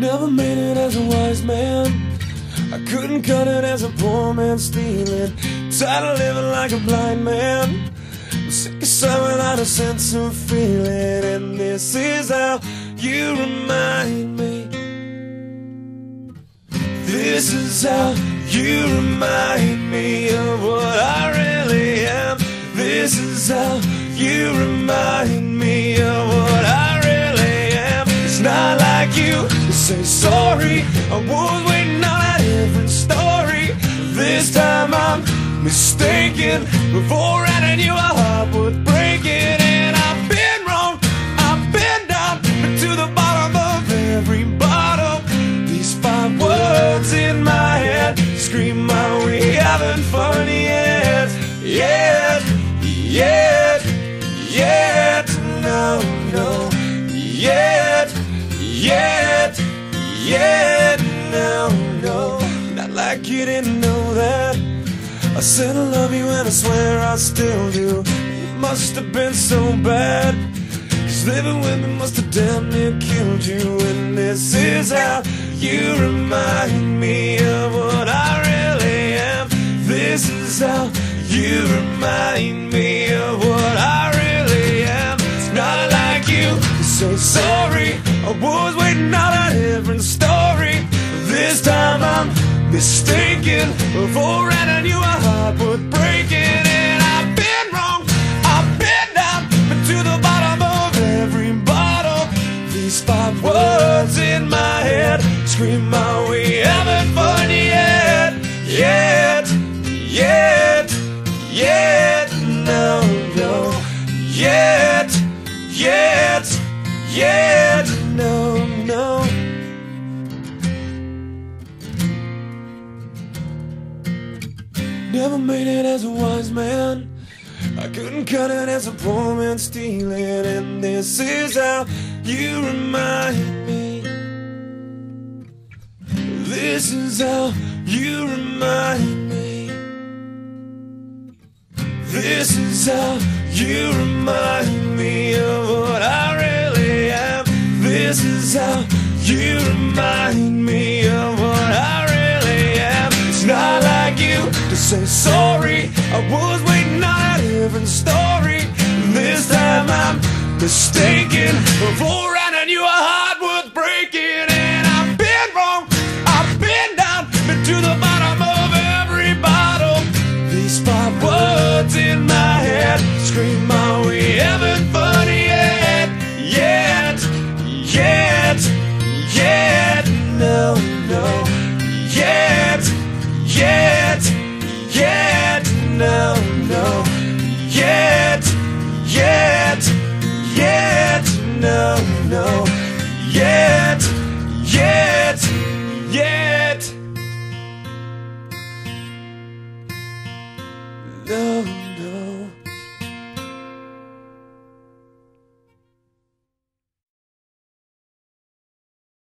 Never made it as a wise man. I couldn't cut it as a poor man stealing. Tired of living like a blind man. Sick of sight without a sense of feeling. And this is how you remind me. This is how you remind me of what I really am. This is how you remind I was waiting on a different story. This time I'm mistaken. Before I knew a heart worth breaking, and I've been wrong. I've been down to the bottom of every bottle. These five words in my head scream out, we having fun yet, yet, yet, yet, no, no, yet, yet, yet, like you didn't know that. I said I love you and I swear I still do. It must have been so bad. Cause living with me must have damn near killed you. And this is how you remind me of Mistaken. Before I knew a heart worth breaking. And I've been wrong. I've been down to the bottom of every bottle. These five words in my head scream out, we having fun yet, yet, yet, yet, no, no, yet, yet, yet, no, no. Never made it as a wise man. I couldn't cut it as a poor man stealing, and this is how you remind me. This is how you remind me. This is how you remind me of what I really am. This is how you remind me say sorry. I was waiting on a different story. This time I'm mistaken. Before I knew a heart worth no,